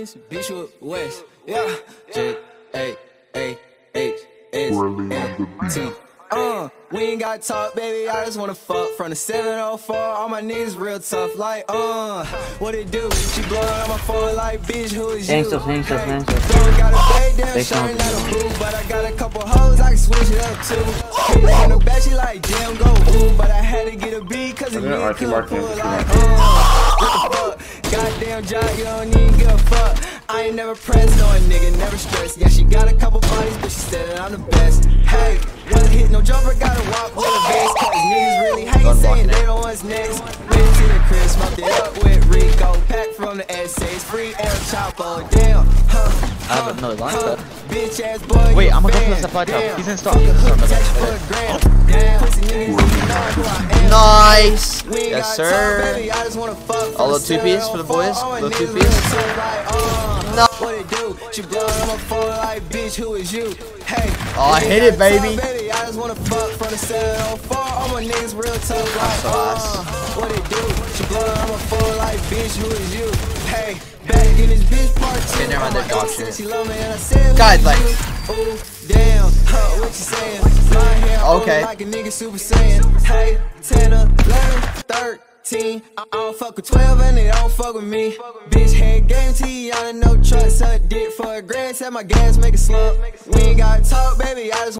Queens, bitch with West. Yeah. J A A H S M T. Uh, we ain't got talk, baby. I just wanna fuck from the 704. All my niggas real tough, like, uh, what it do? She blowing on my phone like, bitch, who is you? Gangsters, gangsters, Hey, gangsters. Don't got a bay down, They shining a boo, but I got a couple hoes, I can switch it up too. Hit in the back, she like, damn, go ooh, but I had to get a B, cause the I'm gonna nigga RP couldn't mark pull like, uh, what the fuck? Goddamn job, you don't even give a fuck. I ain't never pressed on a nigga, never stressed. Yeah, she got a couple bodies, but she said that I'm the best. Hey, wasn't hit no jumper, gotta walk with a vest. Cause niggas really hate saying they don't what's next. Went to the crib, smoked it up with Rico. Pack from the essays, free El Chapo. Damn, huh? I have another line, huh, Bitch ass boy. Wait, I'm gonna go for the supply. Damn, He's in stock. He's in stock. Nice. Yes, sir. baby, I just wanna fuck A little the two-piece for the boys? All my Little tough, like, uh, No. What it do? She blowing on my phone like, bitch, who is you? Hey. Oh, I hit it, baby. baby. I just wanna fuck from the 704. All my niggas real tough, like, so nice. what it do? She blowing on my phone like, bitch, who is you? Hey, back in this bitch part two. Okay, never mind, All they're dog shit. She love me and I said, who God, is like- damn, what you saying? Okay. like a nigga super saiyan. Hey, 10, 11, 13. I don't fuck with 12 and they don't fuck with me. Bitch, head game you, I no truck, suck dick for a grand. Set my gas, make a slump. We ain't gotta talk, baby, I just